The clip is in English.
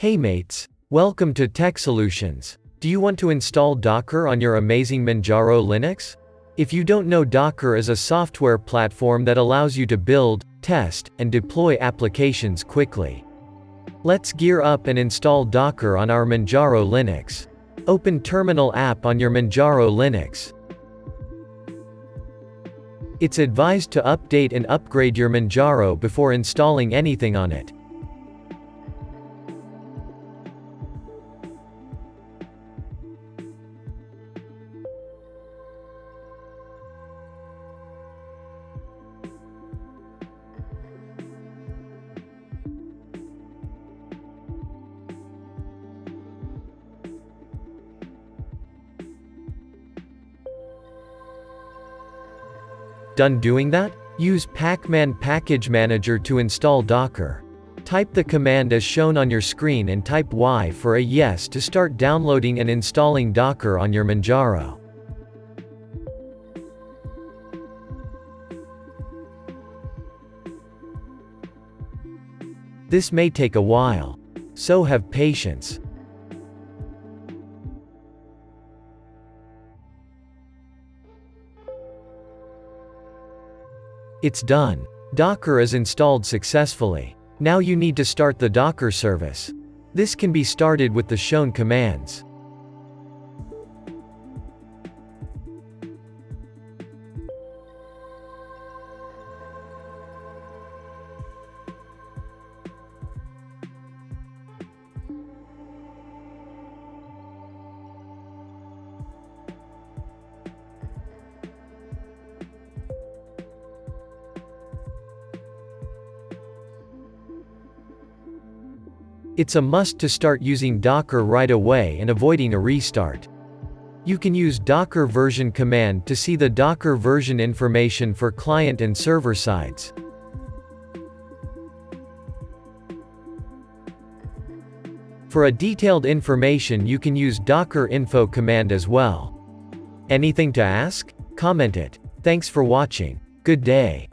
Hey mates, welcome to Tech Solutions. Do you want to install Docker on your amazing Manjaro Linux? If you don't know Docker is a software platform that allows you to build, test, and deploy applications quickly. Let's gear up and install Docker on our Manjaro Linux. Open Terminal app on your Manjaro Linux. It's advised to update and upgrade your Manjaro before installing anything on it. Done doing that? Use Pacman Package Manager to install Docker. Type the command as shown on your screen and type Y for a yes to start downloading and installing Docker on your Manjaro. This may take a while. So have patience. It's done. Docker is installed successfully. Now you need to start the Docker service. This can be started with the shown commands. It's a must to start using Docker right away and avoiding a restart. You can use Docker version command to see the Docker version information for client and server sides. For a detailed information you can use docker info command as well. Anything to ask? Comment it. Thanks for watching. Good day.